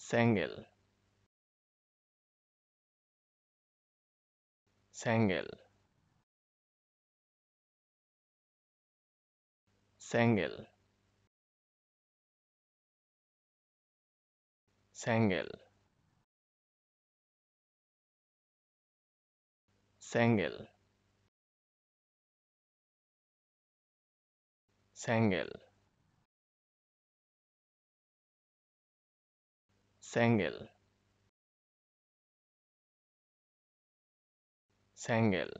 Sangel Sangel Sangel Sangel Sangel Sangel Sangel Sangel